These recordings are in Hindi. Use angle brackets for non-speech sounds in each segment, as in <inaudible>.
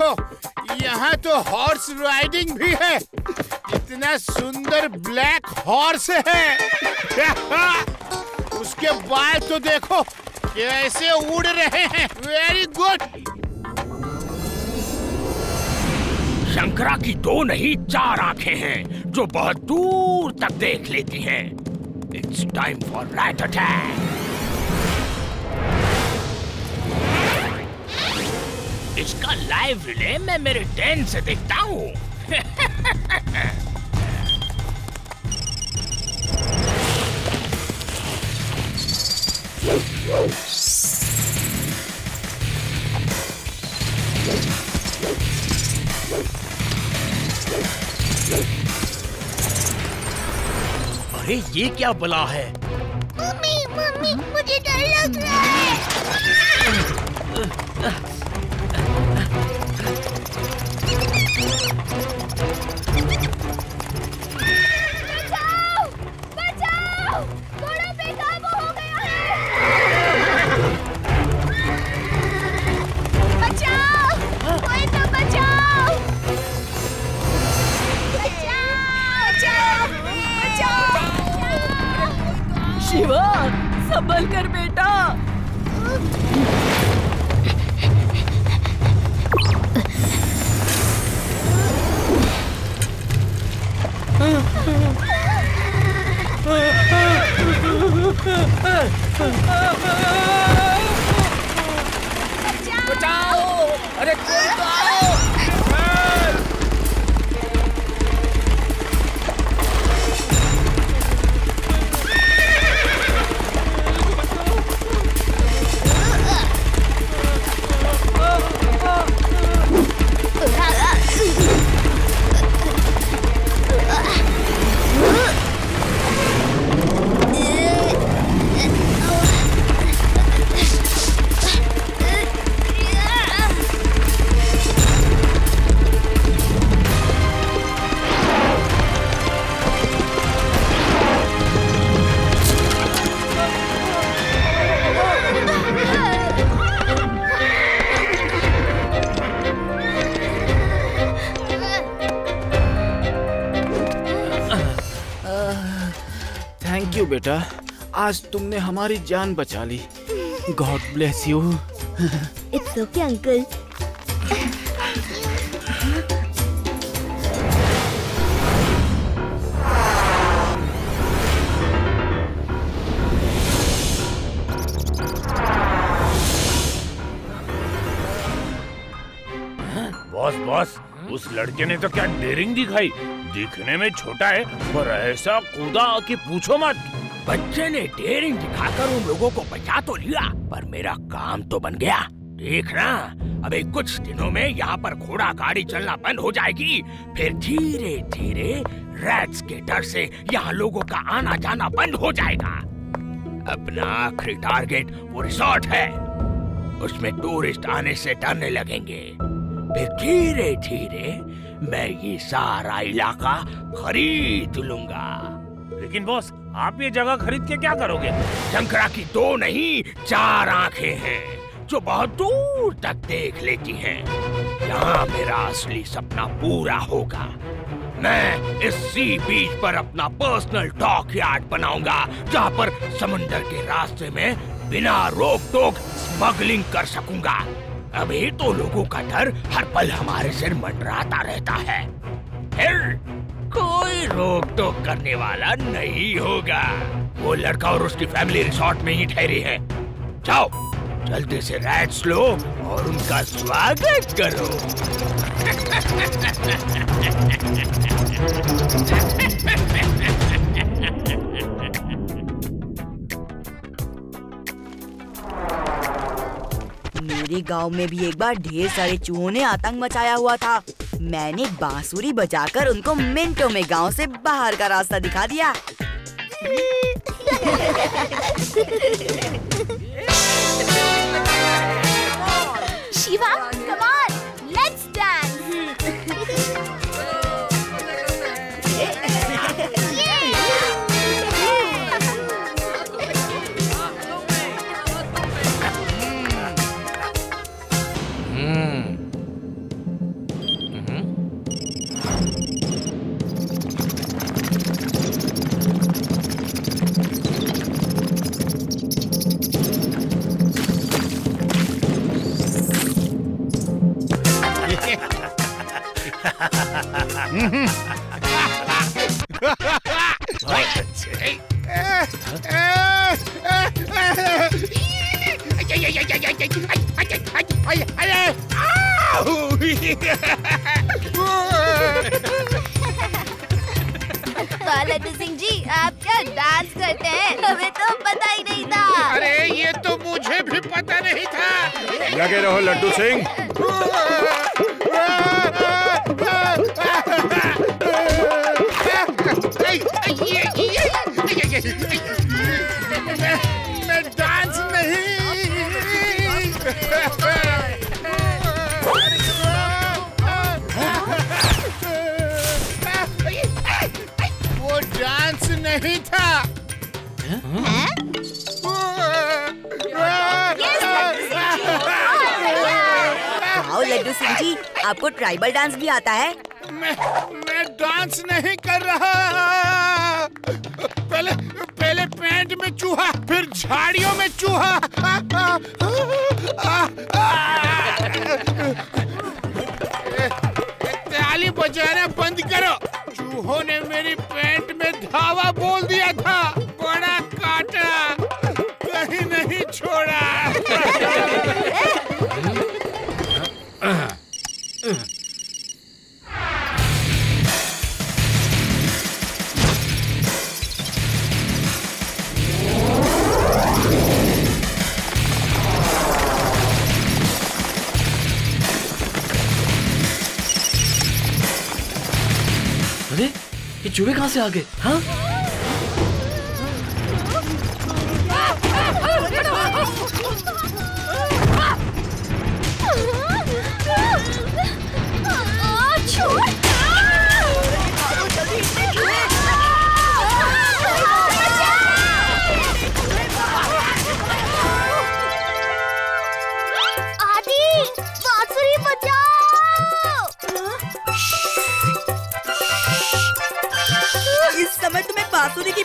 देखो, यहाँ तो हॉर्स राइडिंग भी है। इतना सुंदर ब्लैक हॉर्स है। <laughs> उसके बाल तो देखो, कैसे उड़ रहे हैं। वेरी गुड शंकरा की दो नहीं, चार आँखें हैं, जो बहुत दूर तक देख लेती हैं। It's time for rat attack इसका लाइव रिले मैं मेरे टेन से देखता हूँ। अरे ये क्या बला है? मम्मी मम्मी, मुझे डर लग रहा है। बचाओ आज तुमने हमारी जान बचा ली। God bless you it's okay uncle boss boss उस लड़के ने तो क्या डेरिंग दिखाई? दिखने में छोटा है पर ऐसा कूदा कि पूछो मत। बच्चे ने डेरिंग दिखाकर उन लोगों को बचा तो लिया, पर मेरा काम तो बन गया। देखना अबे कुछ दिनों में यहाँ पर घोड़ा गाड़ी चलना बंद हो जाएगी। फिर धीरे धीरे रैट्स के डर से यहाँ लोगों का आना जाना बंद हो जाएगा। अपना आखिरी टारगेट वो रिसोर्ट है। उसमें टूरिस्ट आने से डरने लगेंगे। फिर धीरे धीरे मैं ये सारा इलाका खरीद लूँगा। लेकिन बॉस आप ये जगह खरीद के क्या करोगे? शंकरा की दो नहीं, चार आँखें हैं, जो बहुत दूर तक देख लेती हैं। यहाँ मेरा असली सपना पूरा होगा। मैं इस सी बीच पर अपना पर्सनल डॉक यार्ड बनाऊँगा, जहाँ पर समुंदर के रास्ते में बिना रोक टोक स्मगलिंग कर सकूँगा। अभी तो लोगों का डर हर पल हमारे सिर मंडराता रहता है। फिर कोई रोक टोक करने वाला नहीं होगा। वो लड़का और उसकी फैमिली रिसोर्ट में ही ठहरी है। जाओ, जल्दी से रैट्स लो और उनका स्वागत करो। मेरे गाँव में भी एक बार ढेर सारे चूहों ने आतंक मचाया हुआ था। मैंने बांसुरी बजाकर उनको मिनटों में गाँव से बाहर का रास्ता दिखा दिया। शिवा लड्डू सिंह जी आप क्या डांस करते हैं हमें तो पता ही नहीं था अरे ये तो मुझे भी पता नहीं था लगे रहो लड्डू सिंह नहीं था लड्डू सिंह जी आपको ट्राइबल डांस भी आता है मैं मैं डांस नहीं कर रहा पहले पहले पैंट में चूहा फिर झाड़ियों में चूहा ताली बजाना बंद करो चूहों ने मेरी पैंट धावा बोल दिया था। से आ गए हाँ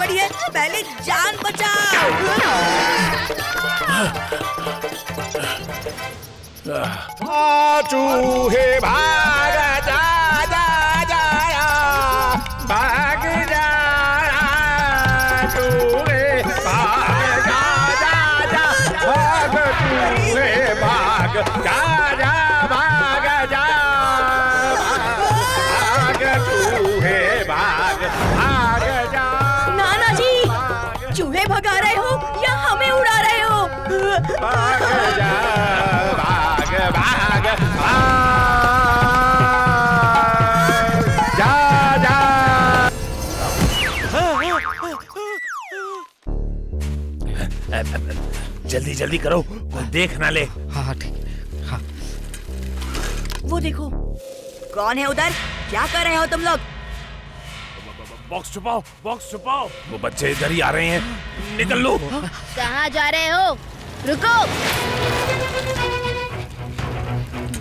पड़ी है। पहले जान बचाओ। चूहे भाग, जा जा जा भाग, जा चूहे भाग, जा जा भाग चूहे भाग, जा जल्दी जल्दी करो। कोई देख ना ले। हाँ हाँ ठीक। हाँ। वो देखो। कौन है उधर? क्या कर रहे हो तुम लोग? बॉक्स छुपाओ बॉक्स छुपाओ। वो बच्चे इधर ही आ रहे हैं। निकल लो। कहाँ जा रहे हो? रुको।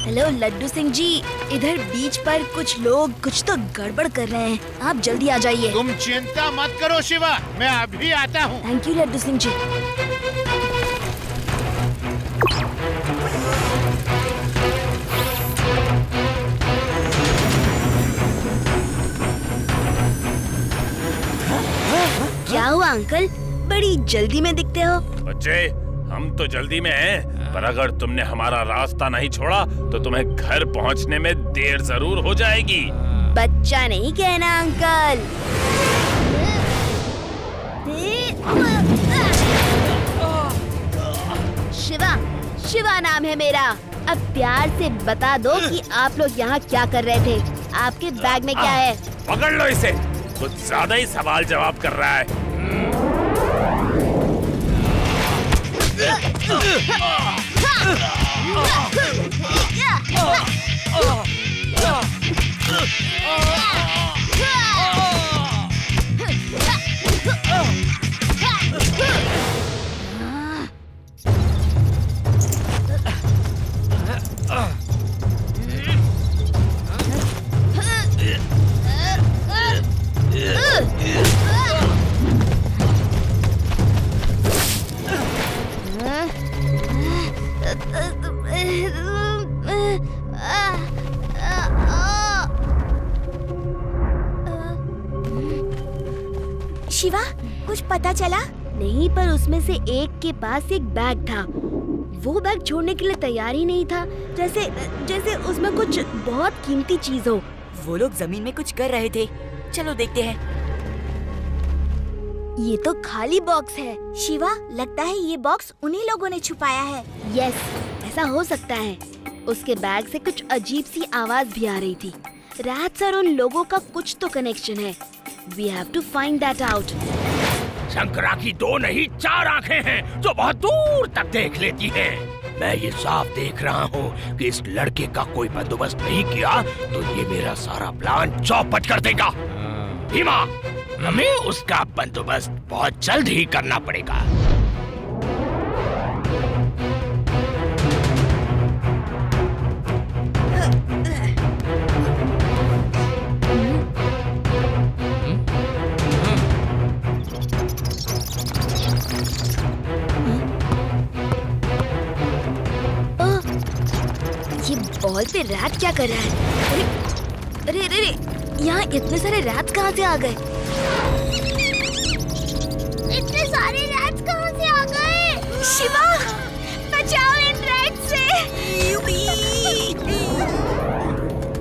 हेलो लड्डू सिंह जी। इधर बीच पर कुछ लोग कुछ तो गड़बड़ कर रहे हैं। आप जल्दी आ जाइए। तुम चिंता मत करो शिवा। मैं अभी आता हूँ। Thank you Laddu Singh ji. क्या हुआ अंकल? बड़ी जल्दी में दिखते हो। बच्चे हम तो जल्दी में हैं। पर अगर तुमने हमारा रास्ता नहीं छोड़ा तो तुम्हें घर पहुँचने में देर ज़रूर हो जाएगी। बच्चा नहीं कहना अंकल। शिवा शिवा नाम है मेरा। अब प्यार से बता दो कि आप लोग यहाँ क्या कर रहे थे। आपके बैग में क्या है? पकड़ लो इसे। कुछ ज़्यादा ही सवाल जवाब कर रहा है। आ, पता चला? नहीं, पर उसमें से एक के पास एक बैग था। वो बैग छोड़ने के लिए तैयार ही नहीं था। जैसे जैसे उसमें कुछ बहुत कीमती चीज़। हो वो लोग ज़मीन में कुछ कर रहे थे। चलो देखते हैं। ये तो खाली बॉक्स है। शिवा, लगता है ये बॉक्स उन्हीं लोगों ने छुपाया है। यस ऐसा हो सकता है। उसके बैग से कुछ अजीब सी आवाज़ भी आ रही थी। रात और उन लोगों का कुछ तो कनेक्शन है। We have to find that out Shankara की दो नहीं चार आँखें हैं जो बहुत दूर तक देख लेती हैं। मैं ये साफ़ देख रहा हूँ कि इस लड़के का कोई बंदोबस्त नहीं किया तो ये मेरा सारा प्लान चौपट कर देगा। भीमा हमें उसका बंदोबस्त बहुत जल्द ही करना पड़ेगा। पे रैट क्या कर रहा है? अरे अरे अरे यहाँ इतने सारे रैट्स कहाँ से आ गए? इतने सारे रैट्स कहाँ से आ गए? शिवा बचाओ इन रैट्स से।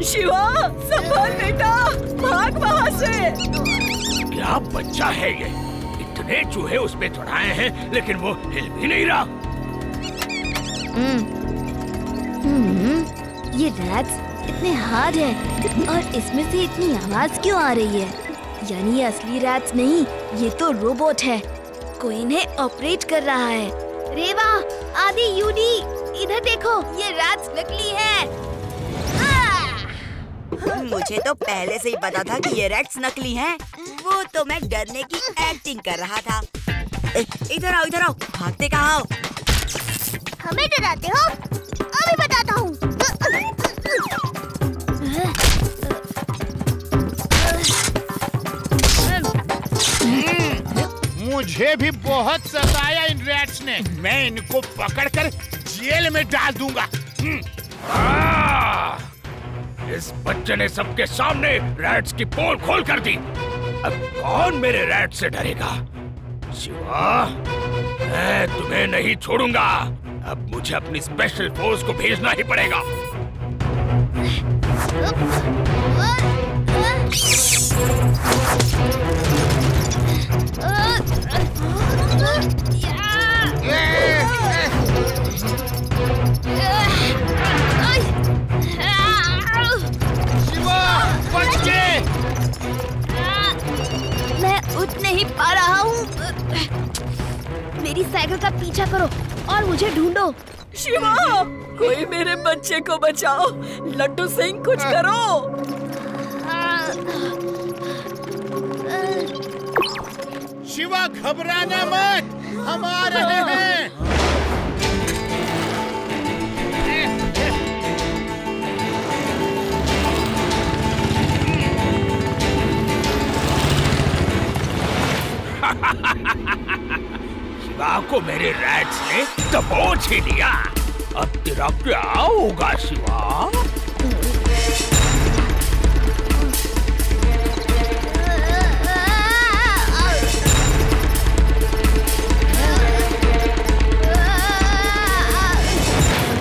शिवा संभाल बेटा भाग वहाँ से। क्या बच्चा है ये? इतने चूहे उस पे चढ़ाए हैं लेकिन वो हिल भी नहीं रहा। हम्म, ये रैट्स इतने हार्ड हैं और इसमें से इतनी आवाज़ क्यों आ रही है? यानी ये असली रैट्स नहीं ये तो रोबोट है। कोई इन्हें ऑपरेट कर रहा है। रेवा आदि यूडी इधर देखो ये रैट्स नकली है। मुझे तो पहले से ही पता था कि ये रैट्स नकली हैं। वो तो मैं डरने की एक्टिंग कर रहा था। इधर आओ इधर आओ भागते कहाँ हो? हमें डराते हो? बताता हूँ। मुझे भी बहुत सताया इन रैट्स ने। मैं इनको पकड़कर जेल में डाल दूँगा। हम्म, इस बच्चे ने सबके सामने रैट्स की पोल खोल कर दी। अब कौन मेरे रैट से डरेगा? शिवा मैं तुम्हें नहीं छोड़ूँगा। अब मुझे अपनी स्पेशल फोर्स को भेजना ही पड़ेगा। मैं उठ नहीं पा रहा हूँ। मेरी साइकिल का पीछा करो। और मुझे ढूंढो। शिवा कोई मेरे बच्चे को बचाओ। लड्डू सिंह कुछ करो। शिवा घबराना मत। हम आ रहे हैं। <laughs> शिवा को मेरे रैट्स ने दबोच ही लिया अब तेरा क्या होगा शिवा?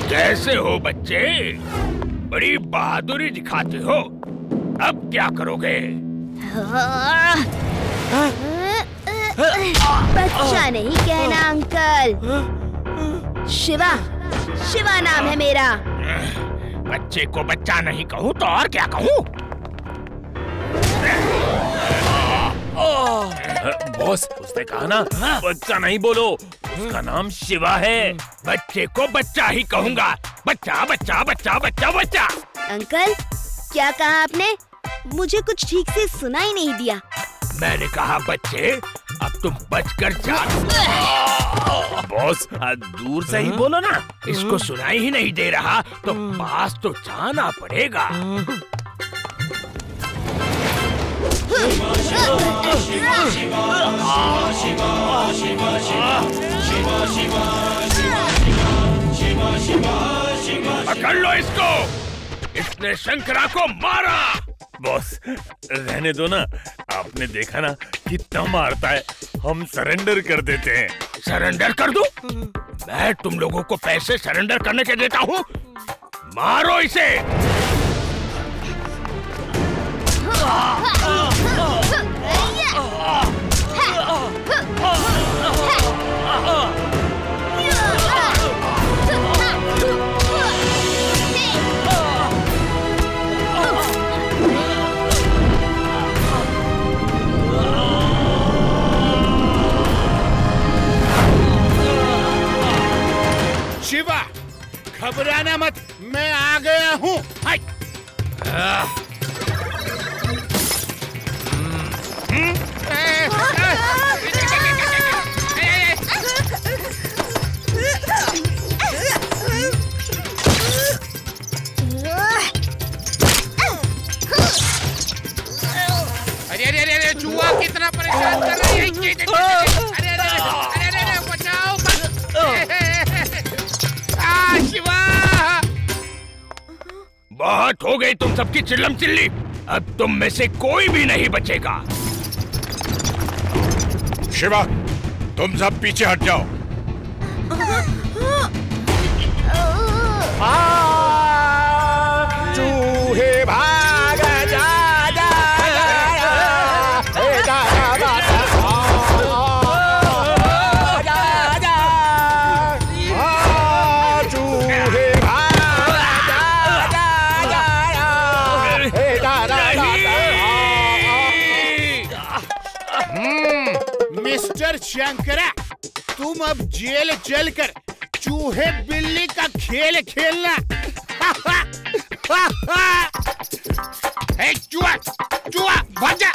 कैसे हो बच्चे? बड़ी बहादुरी दिखाते हो। अब क्या करोगे? बच्चा नहीं कहना अंकल? शिवा शिवा नाम है मेरा। बच्चे को बच्चा नहीं कहूँ तो और क्या कहूँ? बॉस उसने कहा ना बच्चा नहीं बोलो उसका नाम शिवा है। बच्चे को बच्चा ही कहूँगा। बच्चा बच्चा बच्चा बच्चा बच्चा। अंकल क्या कहा आपने? मुझे कुछ ठीक से सुना ही नहीं दिया। मैंने कहा बच्चे अब तुम बचकर जा बॉस दूर से ही बोलो ना। इसको सुनाई ही नहीं दे रहा तो पास तो जाना पड़ेगा। पकड़ लो इसको। इसने शंकरा को मारा। बॉस रहने दो ना। आपने देखा ना कितना मारता है। हम सरेंडर कर देते हैं। सरेंडर कर दो? मैं तुम लोगों को पैसे सरेंडर करने के देता हूँ। मारो इसे! शिवा अरे चूहा कितना परेशान कर रहा है? ये- ये- अरे अरे अरे अरे अरे अरे बचाओ <laughs> शिवा। बहुत हो गई तुम सबकी चिल्लम चिल्ली। अब तुम में से कोई भी नहीं बचेगा। शिवा तुम सब पीछे हट जाओ। <laughs> चूहे मिस्टर शंकरा, तुम अब जेल चल कर चूहे बिल्ली का खेल खेलना। चूहा चूहा, भाग जा।